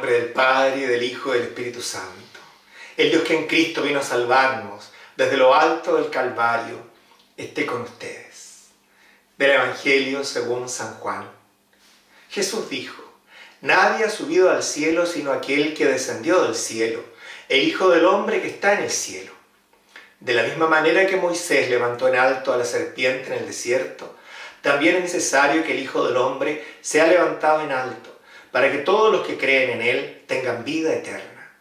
nombre del Padre, y del Hijo y del Espíritu Santo. El Dios que en Cristo vino a salvarnos desde lo alto del Calvario, esté con ustedes. Del Evangelio según San Juan. Jesús dijo, Nadie ha subido al cielo sino aquel que descendió del cielo, el Hijo del Hombre que está en el cielo. De la misma manera que Moisés levantó en alto a la serpiente en el desierto, también es necesario que el Hijo del Hombre sea levantado en alto, para que todos los que creen en Él tengan vida eterna.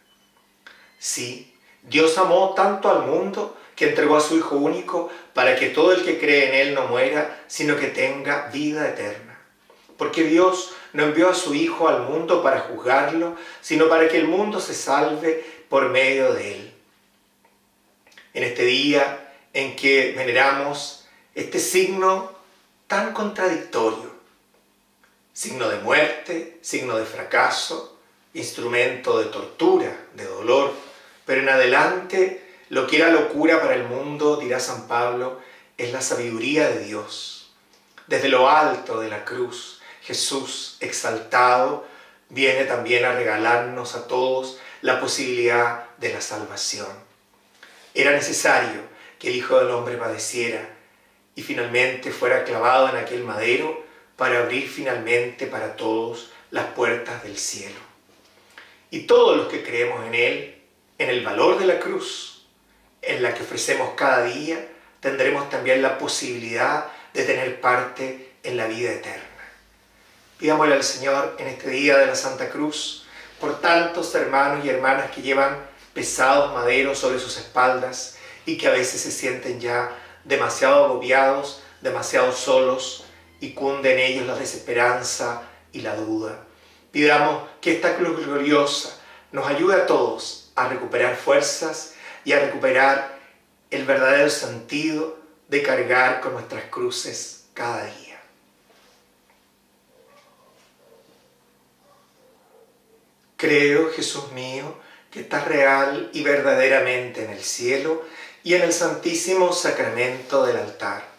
Sí, Dios amó tanto al mundo que entregó a su Hijo único para que todo el que cree en Él no muera, sino que tenga vida eterna. Porque Dios no envió a su Hijo al mundo para juzgarlo, sino para que el mundo se salve por medio de Él. En este día en que veneramos este signo tan contradictorio. Signo de muerte, signo de fracaso, instrumento de tortura, de dolor, pero en adelante lo que era locura para el mundo, dirá San Pablo, es la sabiduría de Dios. Desde lo alto de la cruz, Jesús exaltado viene también a regalarnos a todos la posibilidad de la salvación. Era necesario que el Hijo del Hombre padeciera y finalmente fuera clavado en aquel madero para abrir finalmente para todos las puertas del cielo. Y todos los que creemos en Él, en el valor de la cruz, en la que ofrecemos cada día, tendremos también la posibilidad de tener parte en la vida eterna. Pidámosle al Señor en este día de la Santa Cruz por tantos hermanos y hermanas que llevan pesados maderos sobre sus espaldas y que a veces se sienten ya demasiado agobiados, demasiado solos y cunde en ellos la desesperanza y la duda. Pidamos que esta cruz gloriosa nos ayude a todos a recuperar fuerzas y a recuperar el verdadero sentido de cargar con nuestras cruces cada día. Creo, Jesús mío, que estás real y verdaderamente en el cielo y en el santísimo sacramento del altar.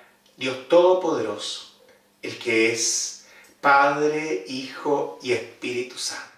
Dios Todopoderoso, el que es Padre, Hijo y Espíritu Santo.